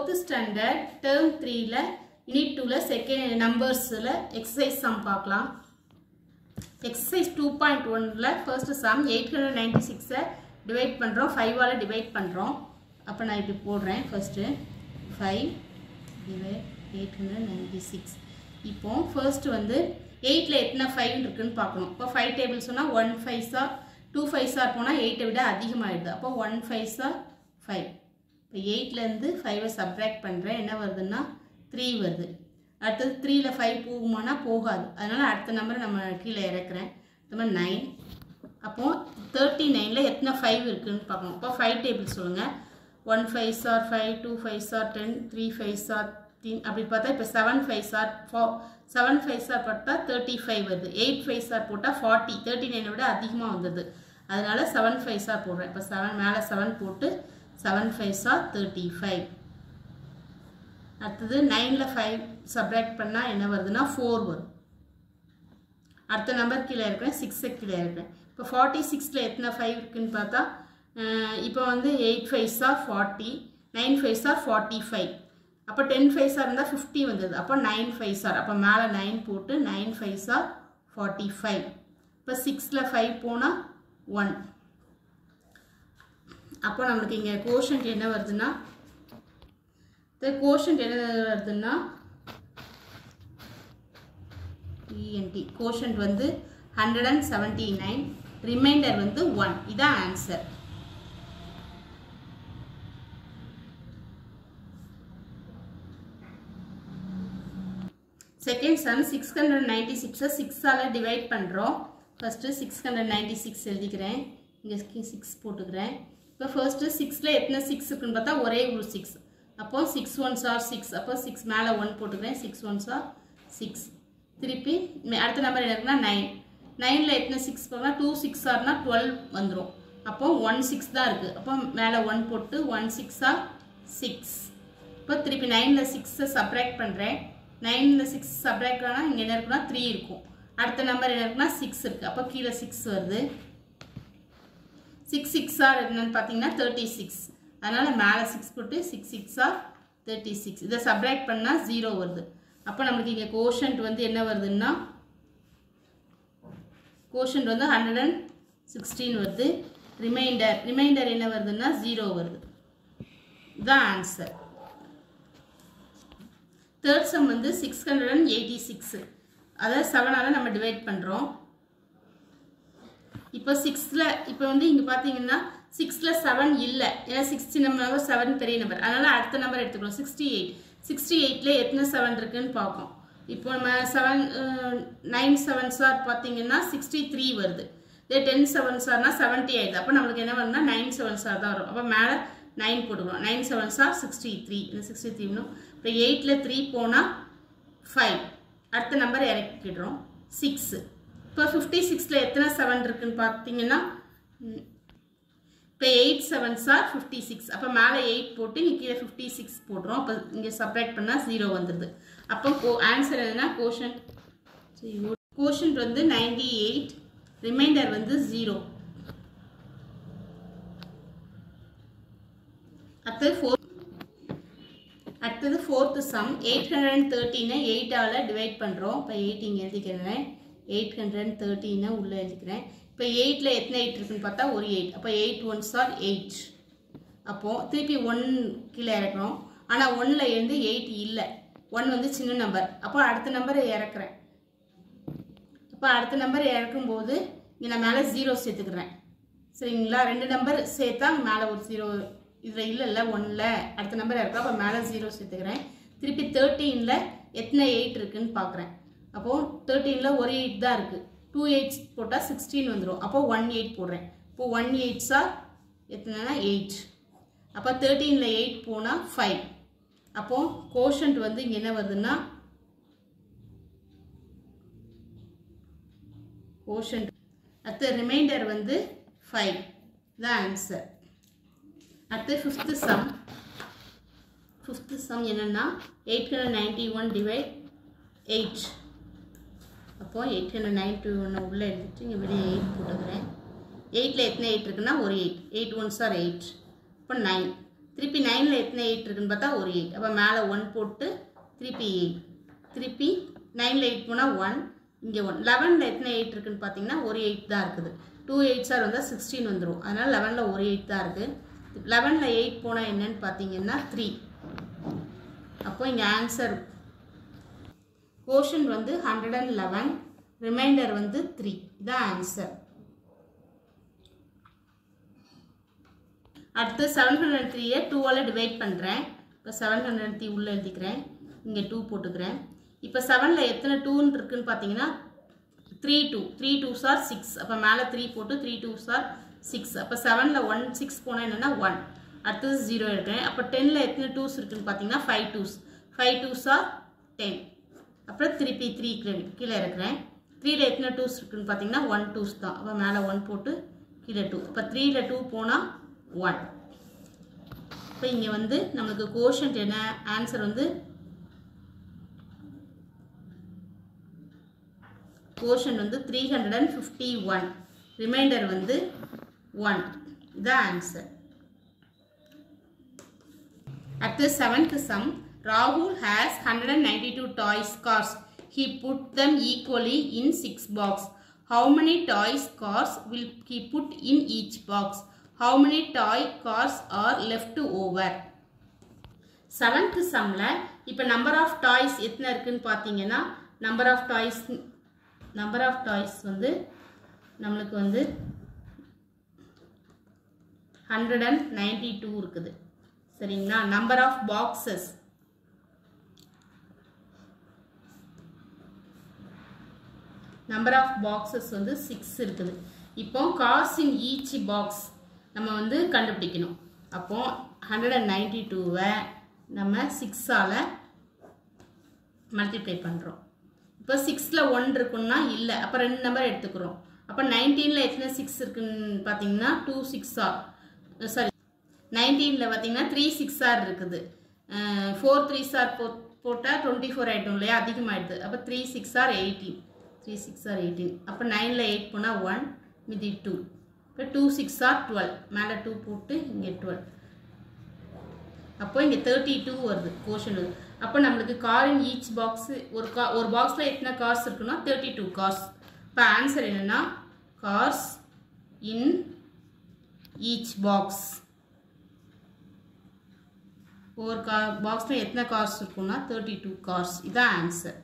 Fourth standard term த்ரீல unit டூவில் second நம்பர்ஸில் எக்ஸசைஸ் சம் பார்க்கலாம். எக்ஸசைஸ் டூ பாயிண்ட் ஒனில் first sum eight hundred ninety சிக்ஸை டிவைட் பண்ணுறோம் ஃபைவால் டிவைட் பண்ணுறோம் அப்போ நான் இப்படி போடுறேன். First five divide eight hundred ninety six இப்போ ஃபர்ஸ்ட் வந்து எயிட்டில் எத்தனை ஃபைவ் இருக்குன்னு பார்க்கணும். இப்போ ஃபைவ் டேபிள் சொன்னால் ஒன் ஃபைவ்ஸாக டூ ஃபைவ்ஸாக போனால் எயிட்டை விட அதிகமாகிடுது அப்போ ஒன் ஃபைவ்ஸாக ஃபைவ் இப்போ எயிட்லேருந்து ஃபைவை சப்ராக்ட் பண்ணுறேன் என்ன வருதுன்னா த்ரீ வருது. அடுத்தது த்ரீயில் ஃபைவ் போகுமானா போகாது. அதனால் அடுத்த நம்பரை நம்ம கீழே இறக்குறேன். இந்த மாதிரி நைன் அப்போது தேர்ட்டி நைனில் எத்தனை ஃபைவ் இருக்குதுன்னு பார்க்கணும். இப்போ ஃபைவ் டேபிள் சொல்லுங்கள் one five sir five two five sir ten three five sir தீன் அப்படி பார்த்தா இப்போ seven five sir four seven five sir போட்டால் தேர்ட்டி ஃபைவ் வருது. எயிட் ஃபைவ் சார் போட்டால் ஃபார்ட்டி தேர்ட்டி நைனை விட அதிகமாக வந்தது. அதனால் செவன் ஃபைவ் சார் போடுறேன். இப்போ செவன் மேலே செவன் போட்டு செவன் ஃபைவ் தேர்ட்டி ஃபைவ் அடுத்தது நைனில் ஃபைவ் சப்ராக்ட் பண்ணால் என்ன வருதுன்னா ஃபோர் வரும். அடுத்த நம்பர் கீழே இருக்கிறேன் சிக்ஸை கீழே இருக்கிறேன். இப்போ ஃபார்ட்டி சிக்ஸில் எத்தனை ஃபைவ் இருக்குன்னு பார்த்தா இப்போ வந்து எயிட் ஃபைவ்ஸாக ஃபார்ட்டி நைன் ஃபைவ்ஸாக ஃபார்ட்டி ஃபைவ் அப்போ டென் ஃபைவ்ஸாக இருந்தால் ஃபிஃப்டி வந்தது. அப்போ நைன் ஃபைவ் சார் அப்போ மேலே நைன் போட்டு நைன் ஃபைவ்ஸாக ஃபார்ட்டி ஃபைவ் இப்போ சிக்ஸில் ஃபைவ் போனால் ஒன் அப்போ நம்மளுக்கு இங்கே கோஷன்ட் என்ன வருதுன்னா இந்த கோஷன்ட் என்ன வருதுன்னா இஎன்டி கோஷன்ட் வந்து hundred and seventy nine remainder வந்து ஒன் இதான் answer second sum six hundred ninety சிக்ஸை சிக்ஸால் டிவைட் பண்ணுறோம் first six hundred ninety six எழுதிக்கிறேன். இங்கே சிக்ஸ் போட்டுக்கிறேன். இப்போ ஃபர்ஸ்ட்டு சிக்ஸில் எத்தனை சிக்ஸ் இருக்குன்னு பார்த்தா ஒரே ஒரு சிக்ஸ் அப்போ சிக்ஸ் ஒன்ஸ் ஆர் சிக்ஸ் அப்போ சிக்ஸ் மேலே ஒன் போட்டுக்கிறேன். சிக்ஸ் ஒன்ஸ் ஆர் சிக்ஸ் திருப்பி அடுத்த நம்பர் என்ன இருக்குன்னா நைன் நைனில் எத்தனை சிக்ஸ் போனால் டூ சிக்ஸ் ஆர்னா டுவெல் வந்துடும் அப்போ ஒன் சிக்ஸ் தான் இருக்குது அப்போ மேலே ஒன் போட்டு ஒன் சிக்ஸா சிக்ஸ் இப்போ திருப்பி நைனில் சிக்ஸை சப்ராக்ட் பண்ணுறேன் நைனில் சிக்ஸ் சப்ராக்ட் ஆனால் இங்கே என்ன இருக்குன்னா த்ரீ இருக்கும். அடுத்த நம்பர் என்ன இருக்குன்னா சிக்ஸ் இருக்குது அப்போ கீழே சிக்ஸ் வருது. சிக்ஸ் சிக்ஸ் ஆர் பார்த்தீங்கன்னா தேர்ட்டி சிக்ஸ் அதனால் மேலே சிக்ஸ் போட்டு six six are thirty six இதை சப்ராக்ட் பண்ணால் ஜீரோ வருது. அப்போ நம்மளுக்கு இங்கே கோஷன்ட் வந்து என்ன வருதுன்னா கோஷன்ட் வந்து ஹண்ட்ரட் அண்ட் சிக்ஸ்டீன் வருது. ரிமைண்டர் ரிமைண்டர் என்ன வருதுன்னா ஜீரோ வருது. இதுதான் ஆன்சர் தேர்ட் சம் வந்து six hundred and eighty six அதாவது செவனால் நம்ம டிவைட் பண்ணுறோம் இப்போ சிக்ஸ்த்தில் இப்போ வந்து இங்கே பார்த்தீங்கன்னா சிக்ஸில் செவன் இல்லை. ஏன்னா சிக்ஸ்டி நம்பர் செவன் பெரிய நம்பர் அதனால் அடுத்த நம்பர் எடுத்துக்கிறோம் சிக்ஸ்டி எயிட் சிக்ஸ்டி எயிட்டில் எத்தனை செவன் இருக்குன்னு பார்ப்போம் இப்போ நம்ம செவன் நைன் செவன் சார் பார்த்தீங்கன்னா சிக்ஸ்டி த்ரீ வருது. இதே டென் செவன் சார்னா செவன்ட்டி ஆயிடுது. அப்போ நம்மளுக்கு என்ன வரும்னா நைன் செவன் சார் தான் வரும். அப்போ மேலே நைன் போட்டுக்கிறோம் nine seven are sixty three இந்த சிக்ஸ்டி த்ரீனும் இப்போ எயிட்டில் த்ரீ போனால் ஃபைவ் அடுத்த நம்பர் இறக்கிடுறோம். சிக்ஸு இப்போ ஃபிஃப்டி சிக்ஸில் எத்தனை செவன் இருக்குன்னு பார்த்தீங்கன்னா இப்போ eight seven are fifty six அப்போ மேலே எயிட் போட்டு இங்கே கீழே ஃபிஃப்டி சிக்ஸ் போடுறோம். அப்போ இங்கே செப்ரேட் பண்ணால் ஜீரோ வந்துடுது அப்போ கோ ஆன்சர் என்னன்னா கோஷன் கோஷன் வந்து நைன்டி எயிட் ரிமைண்டர் வந்து ஜீரோ அடுத்தது ஃபோர் அடுத்தது fourth sum eight hundred and தேர்ட்டினை எயிட்டால் டிவைட் பண்ணுறோம் இப்போ எயிட் இங்கே எழுதிக்கிறேன். எயிட் ஹண்ட்ரட் அண்ட் தேர்ட்டினை உள்ளே எழுதிக்கிறேன். இப்போ எயிட்டில் எத்தனை எயிட் இருக்குன்னு பார்த்தா ஒரு எயிட் அப்போ எயிட் ஒன்ஸ் ஆர் எயிட் அப்போது திருப்பி ஒன் கீழே இறக்குறோம். ஆனால் ஒன்னில் இருந்து எயிட் இல்லை. ஒன் வந்து சின்ன நம்பர் அப்போ அடுத்த நம்பரை இறக்குறேன். அப்போ அடுத்த நம்பர் இறக்கும்போது இங்கே நான் மேலே ஜீரோ சேர்த்துக்கிறேன். சரிங்களா? ரெண்டு நம்பர் சேர்த்தா மேலே ஒரு ஜீரோ இதில் இல்லை இல்லை ஒன்னில் அடுத்த நம்பர் இறக்குறோம். அப்போ மேலே ஜீரோ சேர்த்துக்கிறேன். திருப்பி தேர்ட்டீனில் எத்தனை எயிட் இருக்குன்னு பார்க்குறேன். அப்போது தேர்ட்டீனில் ஒரு எயிட் தான் இருக்குது டூ எயிட்ஸ் போட்டால் சிக்ஸ்டீன் வந்துடும் அப்போ ஒன் எயிட் போடுறேன். இப்போ ஒன் எயிட்ஸாக எத்தனைனா எயிட் அப்போ தேர்ட்டீனில் எயிட் போனால் ஃபைவ் அப்போது கோஷன்ட் வந்து இங்கே என்ன வருதுன்னா கோஷன்ட் அடுத்து ரிமைண்டர் வந்து ஃபைவ் தான் ஆன்சர் அடுத்து ஃபிஃப்த்து சம் ஃபிஃப்த்து சம் என்னென்னா eight hundred ninety one divide eight அப்போது எயிட் ஹண்ட்ரட் நைன்ட்டி ஒன்று உள்ளே எடுத்துட்டு இங்கே வெளியே எயிட் போட்டுக்கிறேன். எயிட்டில் எத்தனை எயிட் இருக்குன்னா ஒரு eight eight ones are eight இப்போ நைன் திருப்பி நைனில் எத்தனை எயிட் இருக்குன்னு பார்த்தா ஒரு எயிட் அப்போ மேலே ஒன் போட்டு திருப்பி எயிட் திருப்பி நைனில் எயிட் போனால் ஒன் இங்கே ஒன் லெவனில் எத்தனை எயிட் இருக்குன்னு பார்த்தீங்கன்னா ஒரு எயிட் தான் இருக்குது. டூ எயிட் சார் வந்தால் சிக்ஸ்டீன் வந்துடும் அதனால் லெவனில் ஒரு எயிட் தான் இருக்குது லெவனில் எயிட் போனால் என்னன்னு பார்த்தீங்கன்னா த்ரீ அப்போ இங்கே ஆன்சர் கோஷன் வந்து ஹண்ட்ரட் அண்ட் லெவன் ரிமைண்டர் வந்து த்ரீ இதான் ஆன்சர் அடுத்து செவன் ஹண்ட்ரட் த்ரீயை டூவால் டிவைட் பண்ணுறேன் இப்போ செவன் ஹண்ட்ரட் த்ரீ உள்ளே எழுதிக்கிறேன். இங்கே டூ போட்டுக்கிறேன். இப்போ செவனில் எத்தனை டூன்னு இருக்குன்னு பார்த்தீங்கன்னா three two three two are six அப்போ மேலே த்ரீ போட்டு த்ரீ டூ சார் சிக்ஸ் அப்போ செவனில் ஒன் சிக்ஸ் போனால் என்னென்னா ஒன் அடுத்தது ஜீரோ எடுக்கிறேன். அப்போ டென்னில் எத்தனை டூஸ் இருக்குன்னு பார்த்தீங்கன்னா five twos five two are ten அப்புறம் திருப்பி த்ரீ கீழே இருக்கிறேன் த்ரீல எத்தனை டூஸ் இருக்குன்னு பார்த்தீங்கன்னா ஒன் டூஸ் தான். அப்போ மேலே ஒன் போட்டு கீழே டூ இப்போ த்ரீல டூ போனால் ஒன் இப்போ இங்கே வந்து நம்மளுக்கு கோஷன்ட் என்ன? ஆன்சர் வந்து கோஷன் வந்து three hundred and fifty one remainder வந்து ஒன் இதான் answer At the seventh sum, Rahul has 192 toys cars. He put them equally in six box How many toys cars will he put in each box? How many toy cars are left over? Seventh சம்மில் இப்போ number of toys எத்தனை இருக்குன்னு பார்த்தீங்கன்னா number of toys number of toys வந்து நம்மளுக்கு வந்து hundred and ninety two இருக்குது சரிங்களா number of boxes number of boxes வந்து சிக்ஸ் இருக்குது. இப்போ காஸ் இன் ஈச் பாக்ஸ் நம்ம வந்து கண்டுபிடிக்கணும். அப்போது ஹண்ட்ரட் அண்ட் நைன்டி டூவை நம்ம சிக்ஸால் மல்டிப்ளை பண்ணுறோம் இப்போ சிக்ஸில் ஒன் இருக்குன்னா இல்லை. அப்போ ரெண்டு நம்பர் எடுத்துக்கிறோம். அப்போ நைன்டீனில் எத்தனை சிக்ஸ் இருக்குன்னு பார்த்தீங்கன்னா டூ சிக்ஸ் சாரி நைன்டீனில் பார்த்தீங்கன்னா த்ரீ சிக்ஸ் ஆர் இருக்குது. ஃபோர் த்ரீ சார் போ போட்டால் டுவெண்ட்டி ஃபோர் ஆகிட்டோம் இல்லையா? அதிகமாகிடுது அப்போ three six are eighteen three six are eighteen அப்போ நைனில் எயிட் போனால் ஒன் மிதி டூ இப்போ டூ சிக்ஸ் ஆர் டுவெல் மேலே டூ போட்டு இங்கே டுவெல் அப்போ இங்கே தேர்ட்டி டூ வருது போர்ஷன் வருது. அப்போ நம்மளுக்கு காரின் ஈச் பாக்ஸு ஒரு கா ஒரு பாக்ஸில் எத்தனை கார்ஸ் இருக்குன்னா தேர்ட்டி டூ கார்ஸ் இப்போ ஆன்சர் என்னென்னா கார்ஸ் இன் ஈச் பாக்ஸ் ஒரு கா பாக்ஸில் எத்தனை கார்ஸ் இருக்குன்னா தேர்ட்டி டூ கார்ஸ் இதான் ஆன்சர்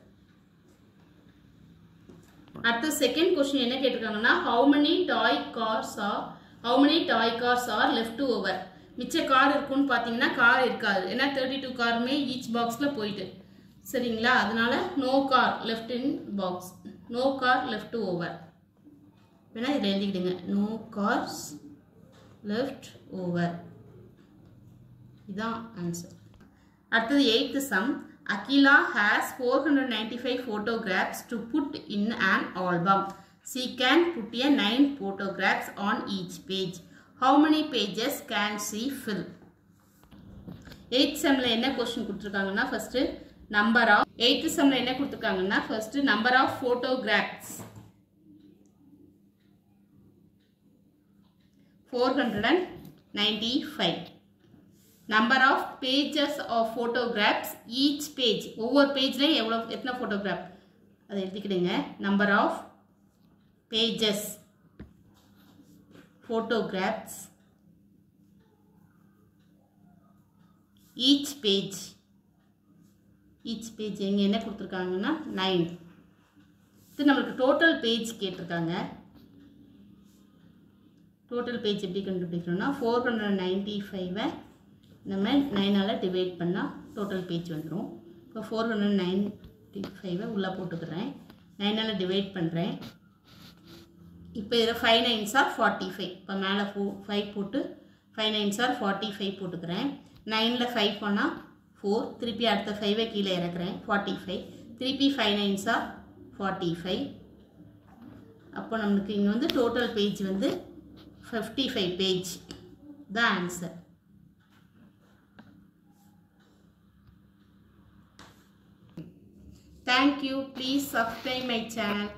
அடுத்த செகண்ட் கொஸ்டின் என்ன கேட்டிருக்காங்கன்னா how many toy cars are how many toy cars are left over மிச்ச கார் இருக்குன்னு பார்த்தீங்கன்னா கார் இருக்காது. ஏன்னா தேர்ட்டி டூ காருமே ஈச் பாக்ஸில் போயிட்டு. சரிங்களா? அதனால no car left in box no car left over வேணா இதில் எழுதிக்கிடுங்க. நோ கார்ஸ் லெஃப்ட் ஓவர் இதான் ஆன்சர் அடுத்தது eighth sum Akila has 495 photographs to put in an album. She can put a 9 photographs on each page. How many pages can she fill? 8th semல என்ன question குட்டுருக்காங்கனா first number of 8th semல என்ன குட்டுருக்காங்கனா first number of photographs 495 number of pages of photographs each page ஒவ்வொரு பேஜ்லையும் எவ்வளோ எத்தனை ஃபோட்டோகிராஃப் அதை எடுத்துக்கிடுங்க number of pages photographs each page each page எங்கே என்ன கொடுத்துருக்காங்கன்னா நைன் இது நம்மளுக்கு டோட்டல் பேஜ் கேட்டிருக்காங்க. டோட்டல் பேஜ் எப்படி கண்டுபிடிக்கணும்னா ஃபோர் ஹண்ட்ரட் நைன்ட்டி ஃபைவை நம்ம நைனால் டிவைட் பண்ணால் டோட்டல் பேஜ் வந்துடும் இப்போ ஃபோர் ஹண்ட்ரட் நைன்ட்டி ஃபைவை உள்ளே போட்டுக்கிறேன். நைனால் டிவைட் பண்ணுறேன் இப்போ இதில் five nines are forty five இப்போ மேலே ஃபோ ஃபைவ் போட்டு five nines are forty five போட்டுக்கிறேன் நைனில் ஃபைவ் போனால் ஃபோர் திருப்பி அடுத்த ஃபைவை கீழே இறக்குறேன். ஃபார்ட்டி ஃபைவ் திருப்பி five nines are forty five அப்போ நம்மளுக்கு இங்கே வந்து டோட்டல் பேஜ் வந்து ஃபிஃப்டி ஃபைவ் பேஜ் தான் answer Thank you. Please subscribe my channel.